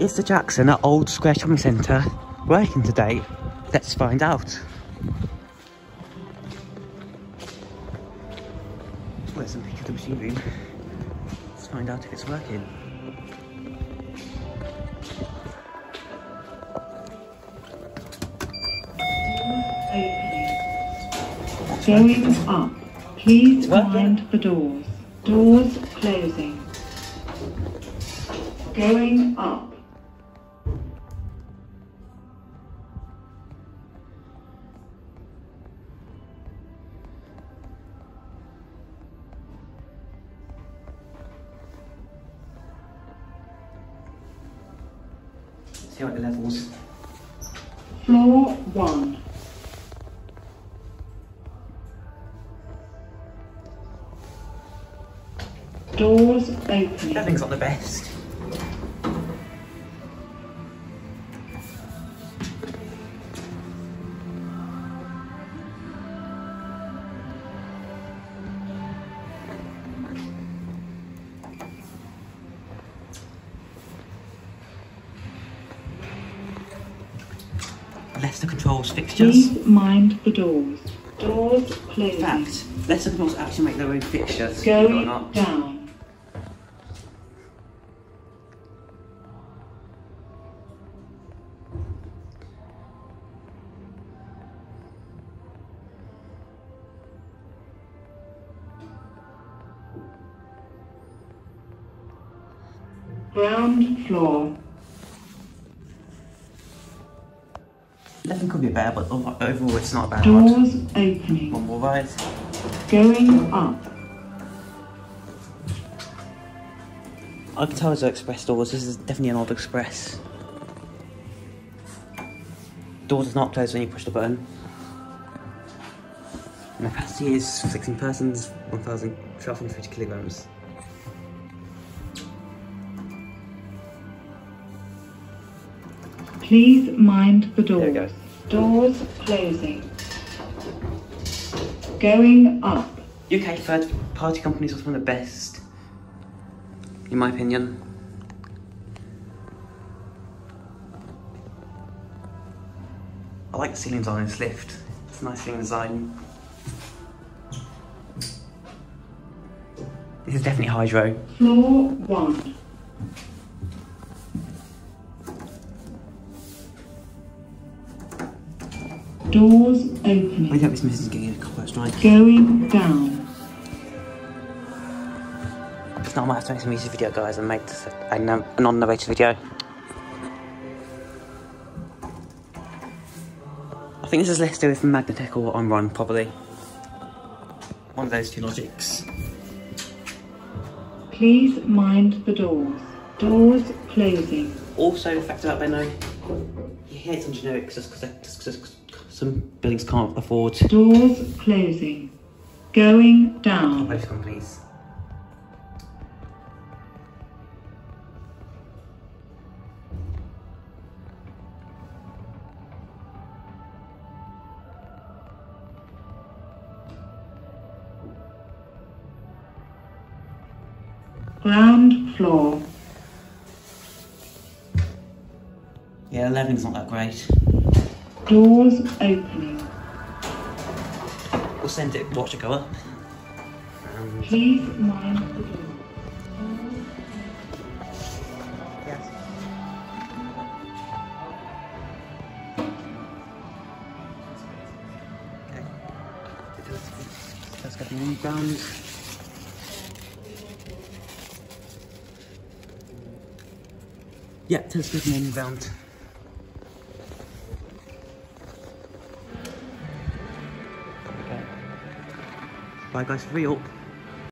Is the Jackson at Old Square Shopping Centre working today? Let's find out. Where's some picture of the machine room? Let's find out if it's working. Going up. Please mind the doors. Doors closing. Going up. See what the levels. Floor 1. Doors opening. Everything's not the best. Lester controls fixtures. Please mind the doors. Doors In closing. fact, Lester controls actually make their own fixtures. Going down. Ground floor. Leicester could be better, but overall it's not a bad one. Doors opening. One more ride. Going up. I can tell it's an express doors. This is definitely an old express. Door does not close when you push the button. And the capacity is 16 persons, 1,250 kilograms. Please mind the door. There we doors. Doors closing. Going up. UK third party companies are one of the best, in my opinion. I like the ceilings on this lift. It's a nice thing design. This is definitely hydro. Floor one. Doors We opening. hope this missus is getting a copyright strike. Going down. If not, I might have to make some music video, guys, and make this a, a, no- a non-narrated video. I think this is less to do with Magnatech or Omron, probably. One of those two logics. Please mind the doors. Doors closing. Also, the fact that they know you hear some generics just because some buildings can't afford Doors closing. Going down. both companies. Ground floor. Yeah, the leveling's not that great. Doors opening. We'll send it, watch it go up. And Please mind the doors. Yes. Okay. Let's get the new ground. Yeah, telescope main ground. Bye guys, free up.